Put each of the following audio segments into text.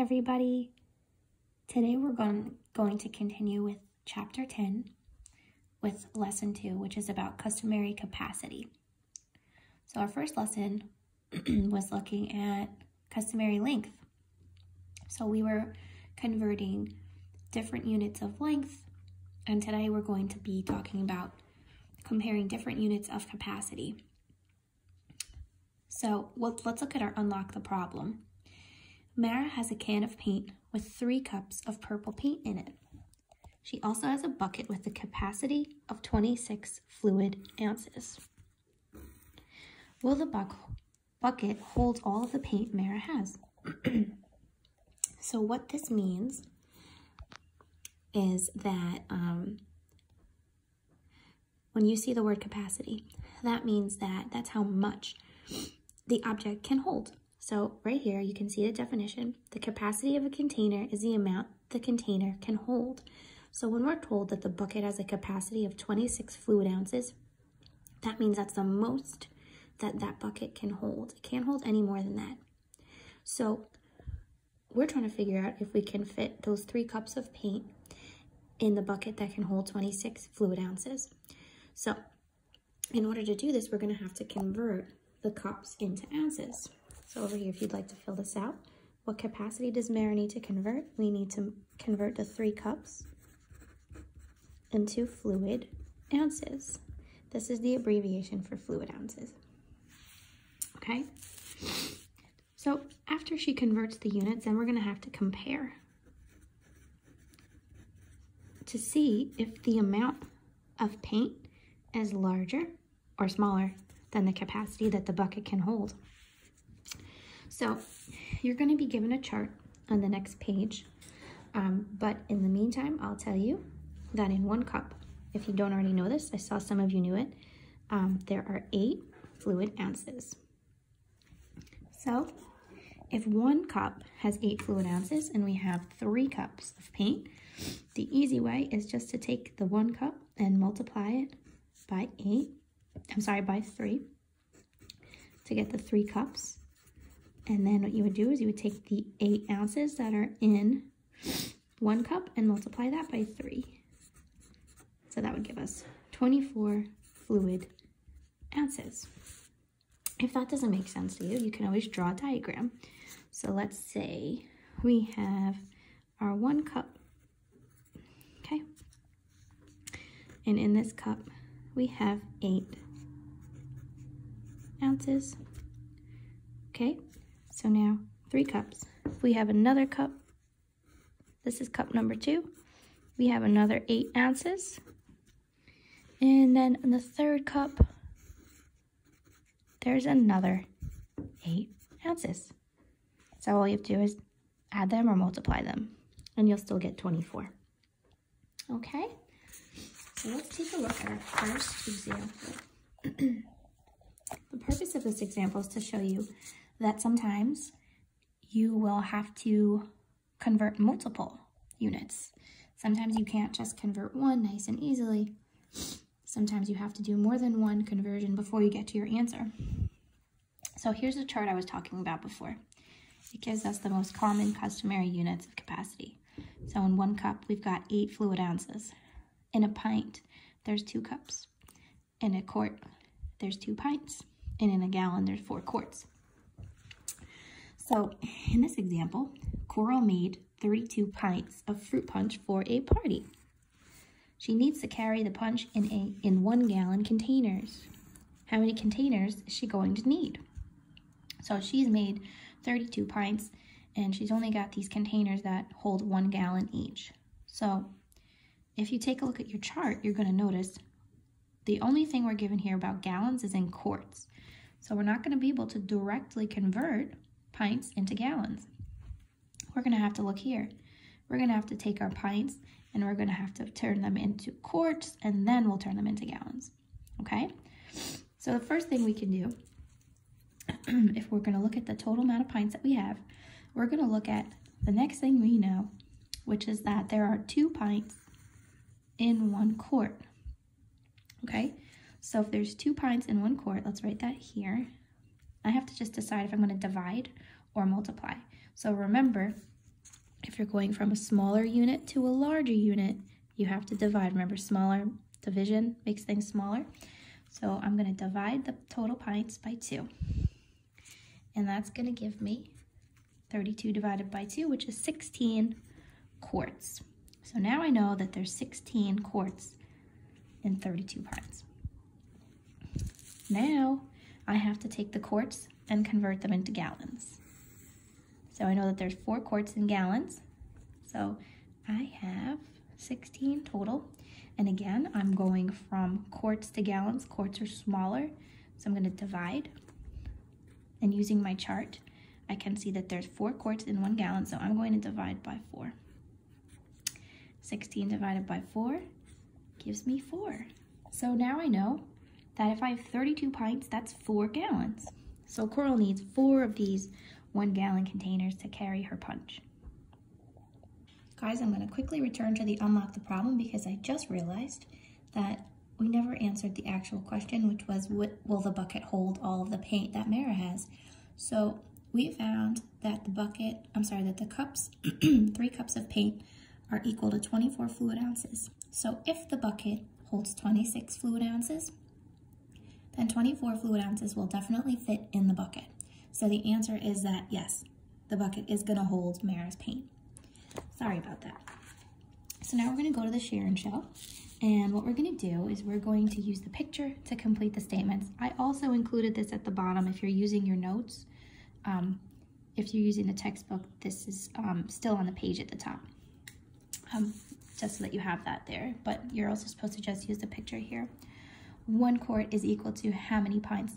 everybody. Today we're going, going to continue with chapter 10 with lesson 2, which is about customary capacity. So our first lesson was looking at customary length. So we were converting different units of length, and today we're going to be talking about comparing different units of capacity. So let's look at our unlock the problem. Mara has a can of paint with three cups of purple paint in it. She also has a bucket with a capacity of 26 fluid ounces. Will the bu bucket hold all of the paint Mara has? so what this means is that um, when you see the word capacity, that means that that's how much the object can hold. So right here, you can see the definition. The capacity of a container is the amount the container can hold. So when we're told that the bucket has a capacity of 26 fluid ounces, that means that's the most that that bucket can hold. It can't hold any more than that. So we're trying to figure out if we can fit those three cups of paint in the bucket that can hold 26 fluid ounces. So in order to do this, we're going to have to convert the cups into ounces. So over here, if you'd like to fill this out, what capacity does Mara need to convert? We need to convert the three cups into fluid ounces. This is the abbreviation for fluid ounces. Okay? So after she converts the units, then we're going to have to compare to see if the amount of paint is larger or smaller than the capacity that the bucket can hold. So you're going to be given a chart on the next page. Um, but in the meantime, I'll tell you that in one cup, if you don't already know this, I saw some of you knew it, um, there are eight fluid ounces. So if one cup has eight fluid ounces and we have three cups of paint, the easy way is just to take the one cup and multiply it by eight, I'm sorry, by three to get the three cups. And then what you would do is you would take the eight ounces that are in one cup and multiply that by three. So that would give us 24 fluid ounces. If that doesn't make sense to you, you can always draw a diagram. So let's say we have our one cup, okay? And in this cup, we have eight ounces, okay? So now three cups. We have another cup, this is cup number two. We have another eight ounces. And then in the third cup, there's another eight ounces. So all you have to do is add them or multiply them, and you'll still get 24. Okay, so let's take a look at our first example. the purpose of this example is to show you that sometimes you will have to convert multiple units. Sometimes you can't just convert one nice and easily. Sometimes you have to do more than one conversion before you get to your answer. So here's the chart I was talking about before. It gives us the most common customary units of capacity. So in one cup, we've got eight fluid ounces. In a pint, there's two cups. In a quart, there's two pints. And in a gallon, there's four quarts. So in this example, Coral made 32 pints of fruit punch for a party. She needs to carry the punch in a in one gallon containers. How many containers is she going to need? So she's made 32 pints and she's only got these containers that hold one gallon each. So if you take a look at your chart, you're going to notice the only thing we're given here about gallons is in quarts. So we're not going to be able to directly convert pints into gallons. We're going to have to look here. We're going to have to take our pints and we're going to have to turn them into quarts and then we'll turn them into gallons. Okay? So the first thing we can do, if we're going to look at the total amount of pints that we have, we're going to look at the next thing we know, which is that there are two pints in one quart. Okay? So if there's two pints in one quart, let's write that here. I have to just decide if I'm going to divide or multiply. So remember, if you're going from a smaller unit to a larger unit, you have to divide. Remember, smaller division makes things smaller. So I'm going to divide the total pints by 2. And that's going to give me 32 divided by 2, which is 16 quarts. So now I know that there's 16 quarts in 32 pints. Now I have to take the quarts and convert them into gallons. So I know that there's 4 quarts in gallons. So I have 16 total. And again, I'm going from quarts to gallons. Quarts are smaller, so I'm going to divide. And using my chart, I can see that there's four quarts in one gallon, so I'm going to divide by four. 16 divided by four gives me four. So now I know that if I have 32 pints, that's four gallons. So Coral needs four of these one gallon containers to carry her punch. Guys, I'm going to quickly return to the unlock the problem because I just realized that we never answered the actual question, which was, will the bucket hold all of the paint that Mara has? So we found that the bucket, I'm sorry, that the cups, three cups of paint are equal to 24 fluid ounces. So if the bucket holds 26 fluid ounces, then 24 fluid ounces will definitely fit in the bucket. So the answer is that yes, the bucket is gonna hold Mara's paint. Sorry about that. So now we're going to go to the share and show. And what we're going to do is we're going to use the picture to complete the statements. I also included this at the bottom if you're using your notes. Um, if you're using the textbook, this is um, still on the page at the top. Um, just so that you have that there. But you're also supposed to just use the picture here. One quart is equal to how many pints?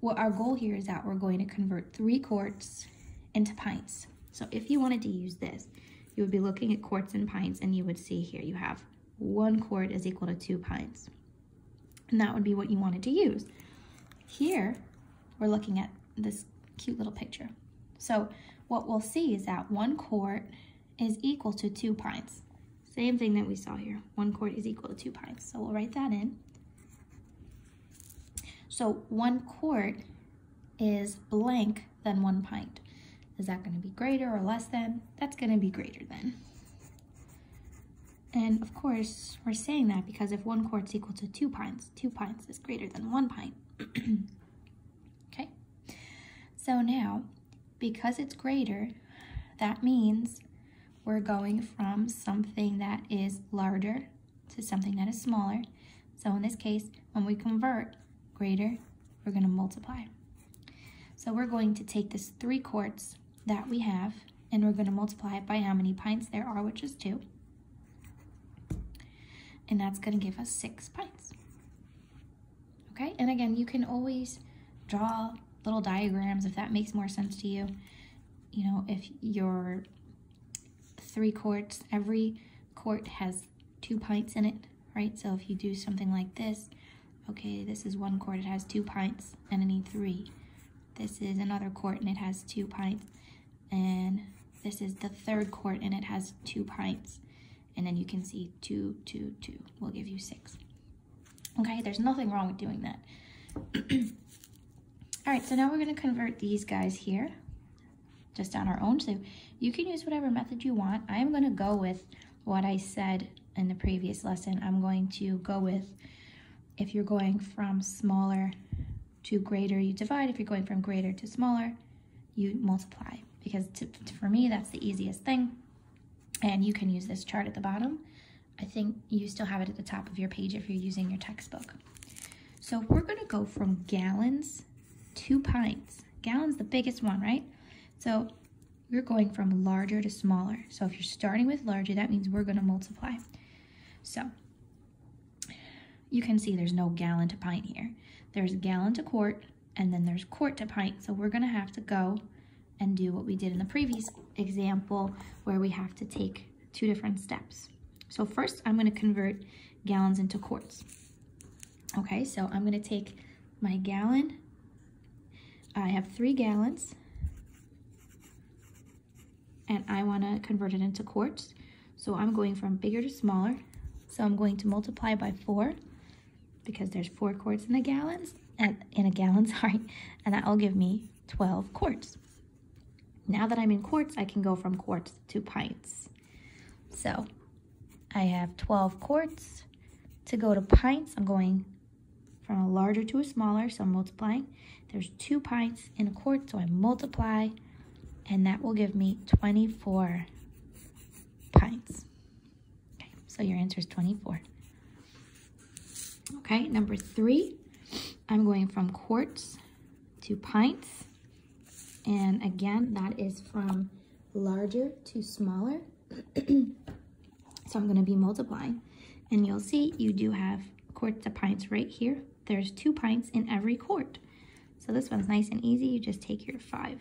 Well, our goal here is that we're going to convert three quarts into pints. So if you wanted to use this, you would be looking at quarts and pints and you would see here you have one quart is equal to two pints. And that would be what you wanted to use. Here, we're looking at this cute little picture. So what we'll see is that one quart is equal to two pints. Same thing that we saw here. One quart is equal to two pints. So we'll write that in. So one quart is blank than one pint. Is that going to be greater or less than? That's going to be greater than. And of course, we're saying that because if one quart's equal to two pints, two pints is greater than one pint. okay? So now, because it's greater, that means we're going from something that is larger to something that is smaller. So in this case, when we convert greater, we're going to multiply. So we're going to take this 3 quarts that we have, and we're going to multiply it by how many pints there are, which is 2. And that's going to give us 6 pints. Okay, and again, you can always draw little diagrams if that makes more sense to you. You know, if your three quarts, every quart has two pints in it, right? So if you do something like this, okay, this is one quart, it has two pints, and I need three. This is another quart, and it has two pints. And this is the third quart and it has two pints. And then you can see two two two. Will give you six. Okay there's nothing wrong with doing that. All right so now we're going to convert these guys here just on our own. So you can use whatever method you want. I'm going to go with what i said in the previous lesson. I'm going to go with if you're going from smaller to greater you divide if you're going from greater to smaller you multiply because to, for me, that's the easiest thing. And you can use this chart at the bottom. I think you still have it at the top of your page if you're using your textbook. So we're gonna go from gallons to pints. Gallons the biggest one, right? So we're going from larger to smaller. So if you're starting with larger, that means we're gonna multiply. So you can see there's no gallon to pint here. There's gallon to quart, and then there's quart to pint. So we're gonna have to go and do what we did in the previous example where we have to take two different steps. So first I'm gonna convert gallons into quarts. Okay, so I'm gonna take my gallon, I have three gallons, and I wanna convert it into quarts. So I'm going from bigger to smaller. So I'm going to multiply by four because there's four quarts in a gallons, and in a gallon, sorry, and that will give me 12 quarts. Now that I'm in quarts, I can go from quarts to pints. So I have 12 quarts. To go to pints, I'm going from a larger to a smaller, so I'm multiplying. There's two pints in a quart, so I multiply, and that will give me 24 pints. Okay, so your answer is 24. Okay, number three, I'm going from quarts to pints. And again, that is from larger to smaller. so I'm gonna be multiplying. And you'll see you do have quarts to pints right here. There's two pints in every quart. So this one's nice and easy. You just take your five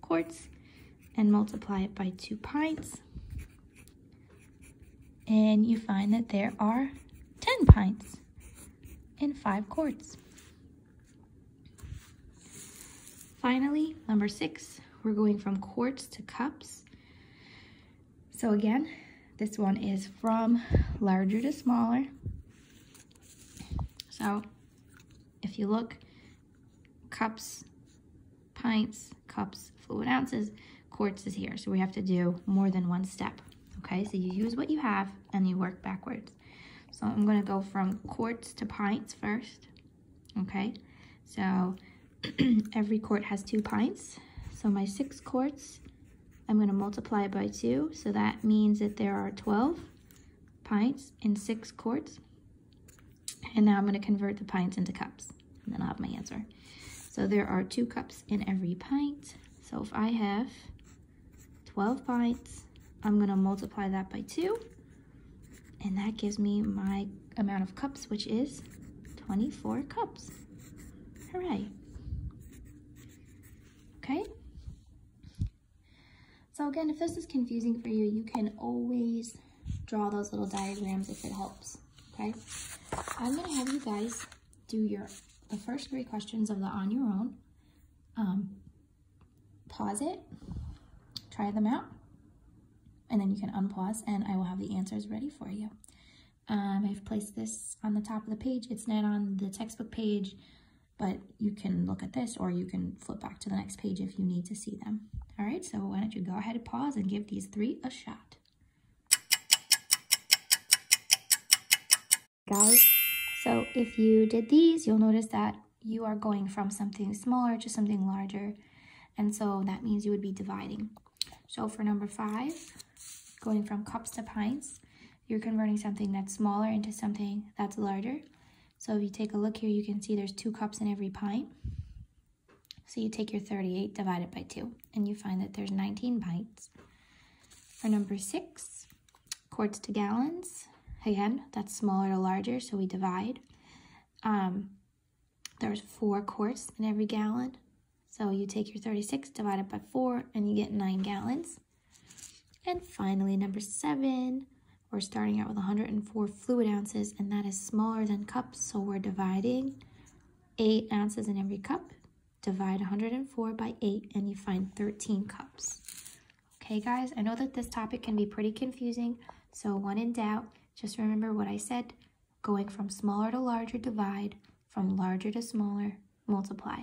quarts and multiply it by two pints. And you find that there are 10 pints in five quarts. Finally, number six, we're going from quarts to cups. So again, this one is from larger to smaller. So if you look, cups, pints, cups, fluid ounces, quarts is here. So we have to do more than one step. Okay, so you use what you have and you work backwards. So I'm gonna go from quarts to pints first. Okay, so every quart has two pints. So my six quarts, I'm gonna multiply by two. So that means that there are 12 pints in six quarts. And now I'm gonna convert the pints into cups and then I'll have my answer. So there are two cups in every pint. So if I have 12 pints, I'm gonna multiply that by two, and that gives me my amount of cups, which is 24 cups. Hooray. Okay. So again, if this is confusing for you, you can always draw those little diagrams if it helps, okay? I'm gonna have you guys do your the first three questions of the on your own. Um, pause it, try them out, and then you can unpause and I will have the answers ready for you. Um, I've placed this on the top of the page. It's not on the textbook page, but you can look at this or you can flip back to the next page if you need to see them. All right, so why don't you go ahead and pause and give these three a shot. Guys, so if you did these, you'll notice that you are going from something smaller to something larger. And so that means you would be dividing. So for number five, going from cups to pints, you're converting something that's smaller into something that's larger. So if you take a look here, you can see there's two cups in every pint. So you take your 38 divided by 2, and you find that there's 19 pints. For number 6, quarts to gallons, Again, that's smaller to larger, so we divide. Um, there's four quarts in every gallon. So you take your 36 divided by 4 and you get 9 gallons. And finally, number 7, we're starting out with 104 fluid ounces, and that is smaller than cups, so we're dividing 8 ounces in every cup. Divide 104 by 8, and you find 13 cups. Okay, guys, I know that this topic can be pretty confusing, so when in doubt, just remember what I said, going from smaller to larger, divide, from larger to smaller, multiply.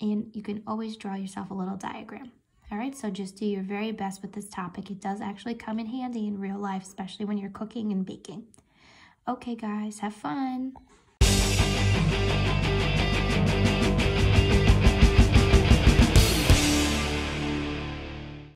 And you can always draw yourself a little diagram. All right, so just do your very best with this topic. It does actually come in handy in real life, especially when you're cooking and baking. Okay, guys, have fun.